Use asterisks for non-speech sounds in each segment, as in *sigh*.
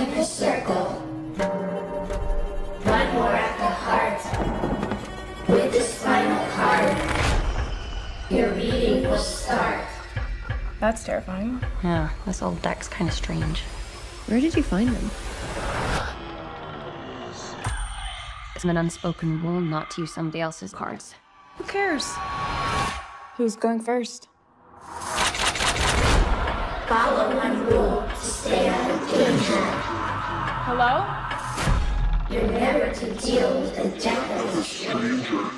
Circle. One more at the heart. With this final card, start. That's terrifying. Yeah, this old deck's kind of strange. Where did you find them? It's an unspoken rule not to use somebody else's cards. Who cares? Who's going first? Follow one rule. Hello? You're never to deal with the death of a stranger.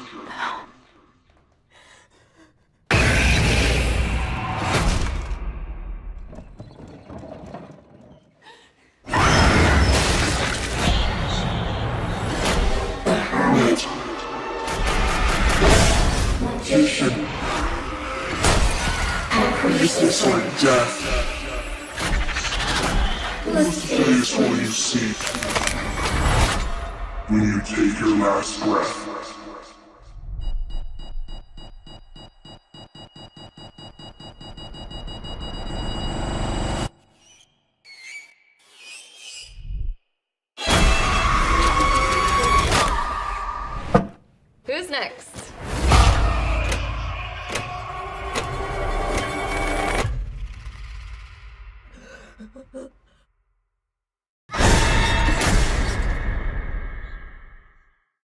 The Hermit. Magician. And priestess like death. This place where you seek. When you take your last breath. Who's next? *laughs*